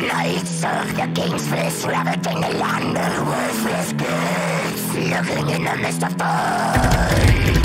Knights of the king's fist, ravaging the land of worthless goods, looking in the mist of fun.